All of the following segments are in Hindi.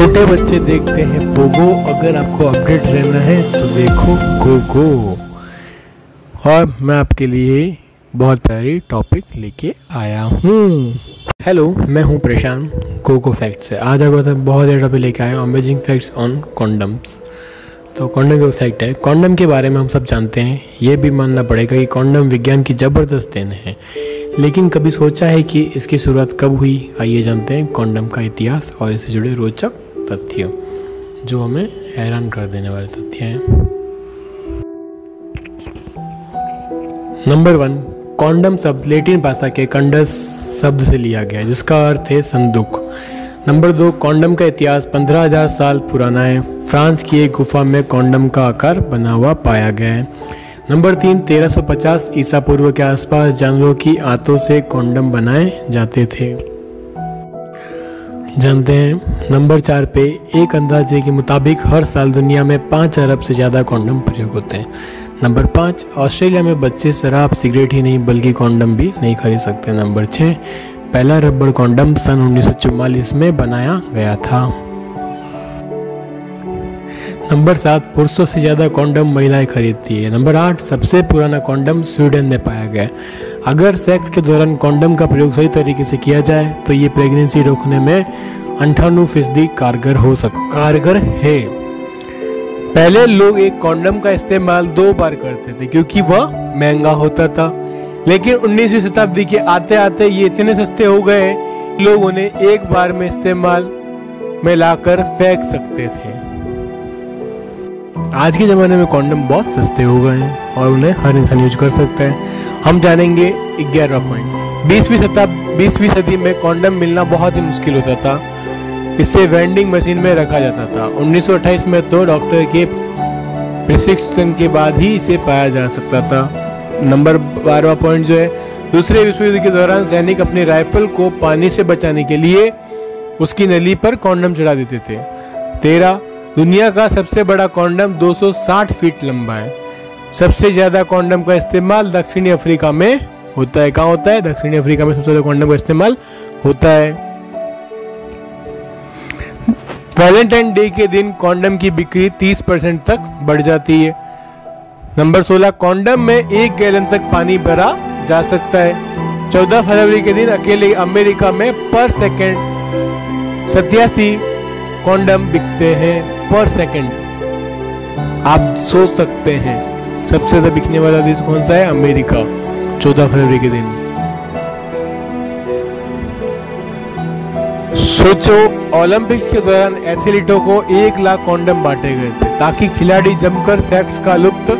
छोटे बच्चे देखते हैं, पोगो, अगर आपको अपडेट रहना है तो देखो गोगो और मैं आपके लिए बहुत प्यारी टॉपिक लेके आया हूँ। हेलो मैं हूँ प्रशांत गोगो फैक्ट से। आज आपको बहुत ज़्यादा टॉपिक लेके आया हूँ अमेजिंग फैक्ट्स ऑन कॉन्डम्स तो कॉन्डम का फैक्ट है कॉन्डम के बारे में हम सब जानते हैं। ये भी मानना पड़ेगा कि कॉन्डम विज्ञान की ज़बरदस्त देन है। लेकिन कभी सोचा है कि इसकी शुरुआत कब हुई? आइए जानते हैं कॉन्डम का इतिहास और इससे जुड़े रोचक तथ्य जो हमें हैरान कर देने वाले तथ्य हैं। नंबर वन कॉन्डम शब्द लेटिन भाषा के कंडस शब्द से लिया गया जिसका अर्थ है संदूक। नंबर दो कॉन्डम का इतिहास 15,000 साल पुराना है। फ्रांस की एक गुफा में कॉन्डम का आकार बना हुआ पाया गया है। नंबर तीन 1350 ईसा पूर्व के आसपास जानवरों की आंतों से कॉन्डम बनाए जाते थे। जानते हैं, नंबर चार पे एक अंदाजे के मुताबिक हर साल दुनिया में पाँच अरब से ज़्यादा कॉन्डम प्रयोग होते हैं। नंबर पाँच, ऑस्ट्रेलिया में बच्चे शराब, सिगरेट ही नहीं, बल्कि कॉन्डम भी नहीं खरीद सकते। नंबर छः पहला रबड़ कॉन्डम सन उन्नीस में बनाया गया था। नंबर सात, पुरुषों से ज़्यादा कॉन्डम महिलाएँ खरीदती है। नंबर आठ, सबसे पुराना कॉन्डम स्वीडन में पाया गया। अगर सेक्स के दौरान कॉन्डम का प्रयोग सही तरीके से किया जाए तो ये प्रेगनेंसी रोकने में अंठानवे फ़ीसदी कारगर हो सक, कारगर है। पहले लोग एक कॉन्डम का इस्तेमाल दो बार करते थे, क्योंकि वह महँगा होता था। लेकिन 19वीं शताब्दी के आते आते ये इतने सस्ते हो गए, लोग उन्हें एक बार में इस्तेमाल में लाकर फेंक सकते थे। आज के ज़माने में कॉन्डम बहुत सस्ते हो गए हैं और उन्हें हर इंसान यूज़ कर सकता है। हम जानेंगे ग्यारह पॉइंट बीसवीं शताब्दी बीसवीं सदी में कॉन्डम मिलना बहुत ही मुश्किल होता था। इसे वेंडिंग मशीन में रखा जाता था। 1928 में तो डॉक्टर के प्रिस्क्रिप्शन के बाद ही इसे पाया जा सकता था। नंबर बारहवा पॉइंट जो है, दूसरे विश्व युद्ध के दौरान सैनिक अपनी राइफल को पानी से बचाने के लिए उसकी नली पर कॉन्डम चढ़ा देते थे। तेरह दुनिया का सबसे बड़ा कॉन्डम 260 फीट लंबा है। सबसे ज़्यादा कॉन्डम का इस्तेमाल दक्षिणी अफ्रीका में होता है। कहाँ होता है? दक्षिणी अफ्रीका में सबसे ज़्यादा कॉन्डम का इस्तेमाल होता है। वैलेंटाइन डे के दिन कॉन्डम की बिक्री 30 परसेंट तक बढ़ जाती है। नंबर 16 कॉन्डम में एक गैलन तक पानी भरा जा सकता है। 14 फरवरी के दिन अकेले अमेरिका में पर सेकेंड सत्यासी कॉन्डम बिकते हैं। पर सेकंड आप सोच सकते हैं, सबसे ज़्यादा बिकने वाला देश कौन सा है? अमेरिका, चौदह फरवरी के दिन। सोचो ओलंपिक्स के दौरान एथलीटों को एक लाख कॉन्डम बांटे गए थे, ताकि खिलाड़ी जमकर सेक्स का लुप्त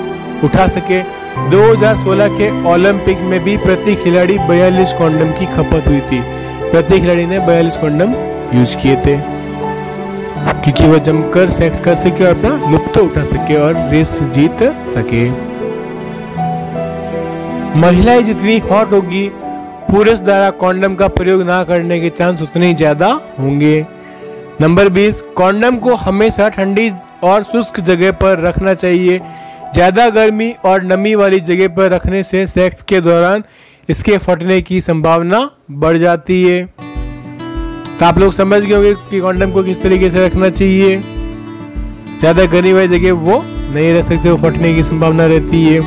उठा सके। 2016 के ओलंपिक में भी प्रति खिलाड़ी 42 कॉन्डम की खपत हुई थी। प्रति खिलाड़ी ने 42 कॉन्डम यूज़ किए थे। क्योंकि वह जमकर सेक्स कर सके और अपना लुप्त उठा सके और रेस जीत सके। महिलाएँ जितनी हॉट होगी, पुरुष द्वारा कॉन्डम का प्रयोग ना करने के चांस उतने ही ज़्यादा होंगे। नंबर 20 कॉन्डम को हमेशा ठंडी और शुष्क जगह पर रखना चाहिए। ज़्यादा गर्मी और नमी वाली जगह पर रखने से सेक्स के दौरान इसके फटने की संभावना बढ़ जाती है। तो आप लोग समझ गए होंगे कि कॉन्डम को किस तरीके से रखना चाहिए। ज़्यादा गर्मी वाली जगह वो नहीं रह सकते, वो फटने की संभावना रहती है।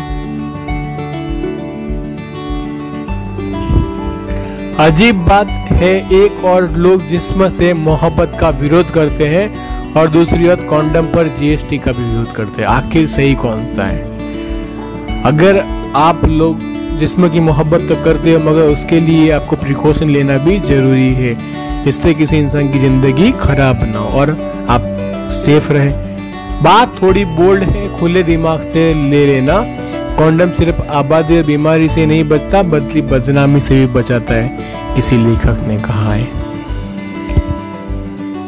अजीब बात है, एक और लोग जिसम से मोहब्बत का विरोध करते हैं और दूसरी ओर कॉन्डम पर जीएसटी का भी विरोध करते हैं। आखिर सही कौन सा है? अगर आप लोग जिसम की मोहब्बत तो करते हो, मगर उसके लिए आपको प्रिकॉशन लेना भी ज़रूरी है। इससे किसी इंसान की ज़िंदगी खराब ना हो और आप सेफ़ रहे। बात थोड़ी बोल्ड है, खुले दिमाग से ले लेना। कॉन्डम सिर्फ़ आबादी और बीमारी से नहीं बचता, बल्कि बदनामी से भी बचाता है किसी लेखक ने कहा है।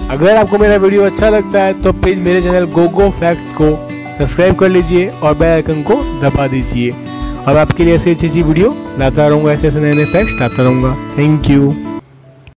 अगर आपको मेरा वीडियो अच्छा लगता है तो प्लीज़ मेरे चैनल गो गो फैक्ट्स को सब्सक्राइब कर लीजिए और बेल आइकन को दबा दीजिए। और आपके लिए ऐसी अच्छी अच्छी वीडियो लाता रहूँगा ऐसे ऐसे नए नए फैक्ट्स लाता रहूँगा। Thank you